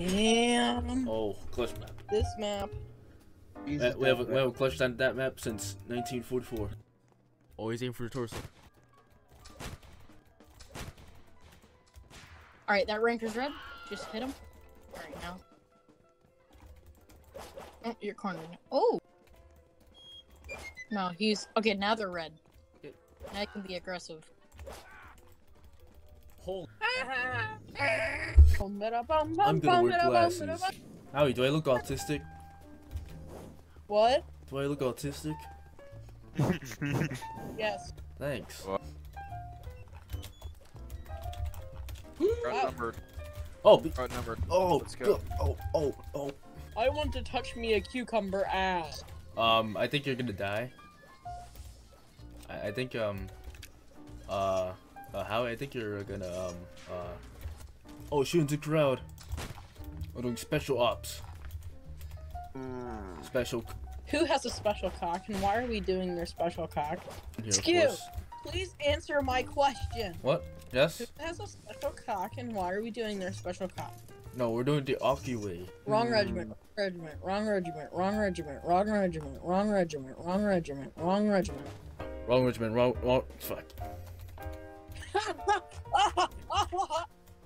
Damn. Oh, clutch map. This map. Uh, we have a, we have a clutch on that map since 1944. Always aim for the torso. Alright, that ranker's red. Just hit him. Alright, now. Oh, you're cornered. Oh! No, he's. Okay, now they're red. Okay. Now you can be aggressive. Hold. I'm I'm gonna wear glasses. Howie, do I look autistic? What? Do I look autistic? Yes. Thanks. Outnumbered. Oh, be- Outnumbered. oh, Let's go. go- Oh, oh, oh. I want to touch me a cucumber ass. Um, I think you're gonna die. I, I think, um, uh, uh, Howie, I think you're gonna, um, uh, oh, shooting the crowd. We're doing special ops. Hmm. Special Who has a special cock, and why are we doing their special cock? here, of Excuse. course. Please answer my question. What? Yes? Who has a special cock, and why are we doing their special cock? No, we're doing the Aki way. Wrong hmm. regiment, regiment, wrong regiment, wrong regiment, wrong regiment, wrong regiment, wrong regiment, wrong regiment. Wrong regiment, wrong, wrong, fuck.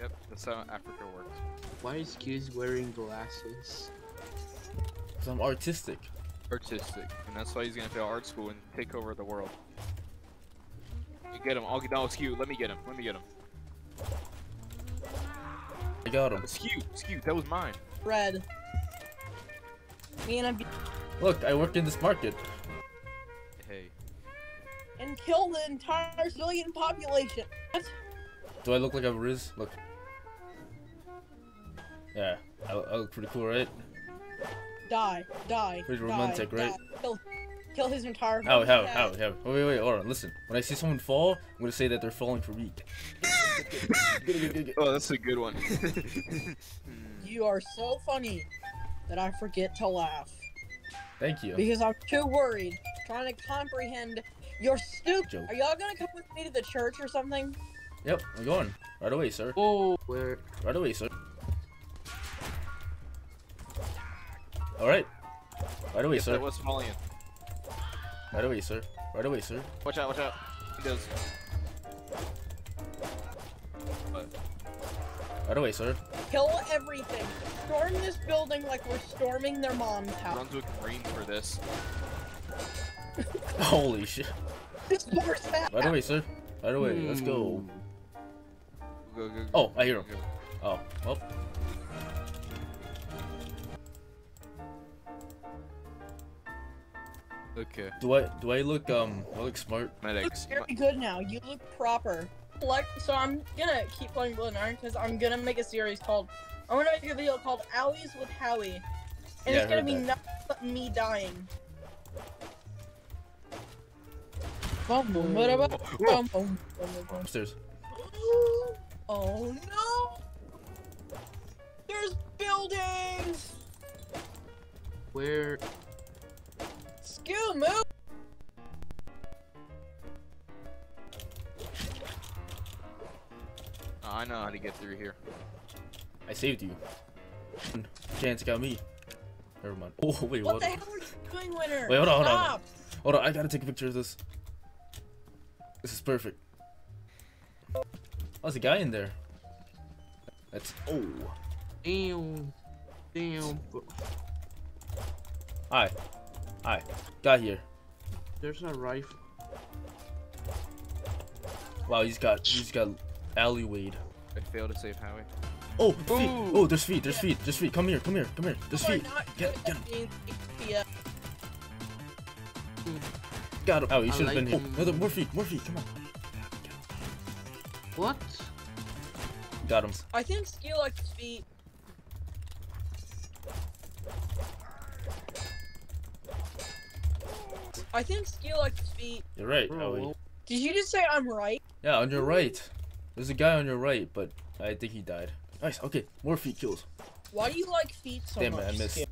Yep, that's how Africa works. Why is Q's wearing glasses? Because I'm artistic. Artistic. And that's why he's gonna fail art school and take over the world. You get him. I'll get. No, Skew. Let me get him. Let me get him. I got him. Skew. Skew. That was mine. Red. Me and I. Look, I work in this market. Hey. and kill the entire civilian population. What? Do I look like a Riz? Look. Yeah, I, I look pretty cool, right? Die, die. Pretty die, romantic, right? Kill, kill his entire. How, how, how, how? Wait, wait, wait, hold on, listen. When I see someone fall, I'm gonna say that they're falling for me. Oh, that's a good one. You are so funny that I forget to laugh Thank you. because I'm too worried trying to comprehend your stupid. Joke. Are y'all gonna come with me to the church or something? Yep, I'm going. Right away, sir. Oh, where? Right away, sir. Alright. Right away, Yes, sir. that was Somalian. Right away, sir. Right away, sir. Watch out, watch out. He does. Right away, sir. Kill everything. Storm this building like we're storming their mom's house. Brunswick Marine for this. Holy shit. This poor fat. Right away, sir. Right away, let's go. Hmm. Go, go, go. Oh, I hear him. Go. Oh, well. Okay. Do I do I look um I look smart? You look Medics. very good now. You look proper. Like, so I'm gonna keep playing Blood Iron because I'm gonna make a series called. I'm gonna make a video called Owies with Howie, and Yeah, I it's gonna be that. nothing but me dying. Boom, Oh no! There's buildings. Where? Skew move. Oh, I know how to get through here. I saved you. Chance got me. Never mind. Oh wait, What what? the hell are you doing, Winter? Wait, hold on, hold on. Stop. Hold on, I gotta take a picture of this. This is perfect. Oh, there's a guy in there. That's oh. Damn. Damn. Hi. Hi. Got here. There's a rifle. Wow, he's got he's got alleywayed. I failed to save Howie. Oh, feet. Oh, there's feet. There's feet. There's feet. Come here. Come here. Come here. There's feet. Get, good get him. Got him. Oh, you I should have been like here. him. Oh, no, there- more feet. More feet. Come on. What? Got him. I think skill like feet. I think skill like feet. You're right, Bro. Did you just say I'm right? Yeah, on your right. There's a guy on your right, but I think he died. Nice. Okay, more feet kills. Why do you like feet so Damn much? Damn it, I missed.